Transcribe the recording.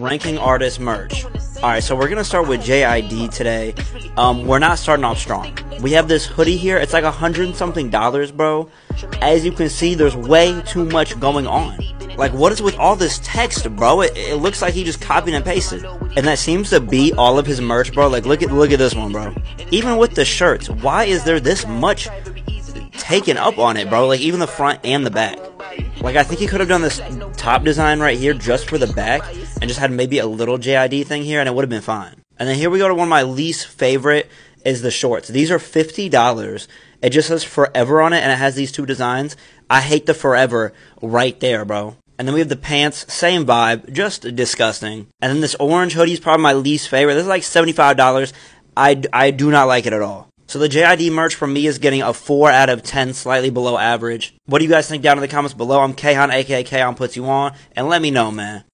ranking artist merch. Alright, so we're gonna start with JID today. Um, we're not starting off strong. We have this hoodie here, it's like a hundred something dollars, bro. As you can see, there's way too much going on. Like, what is with all this text, bro? It, it looks like he just copied and pasted. And that seems to be all of his merch, bro. Like, look at look at this one, bro. Even with the shirts, why is there this much taken up on it, bro? Like, even the front and the back. Like, I think he could have done this top design right here just for the back and just had maybe a little JID thing here and it would have been fine. And then here we go to one of my least favorite is the shorts. These are $50. It just says forever on it and it has these two designs. I hate the forever right there, bro. And then we have the pants, same vibe, just disgusting. And then this orange hoodie is probably my least favorite. This is like $75. I, I do not like it at all. So the JID merch from me is getting a 4 out of 10, slightly below average. What do you guys think down in the comments below? I'm KayHon, aka KayHon Puts You On, and let me know, man.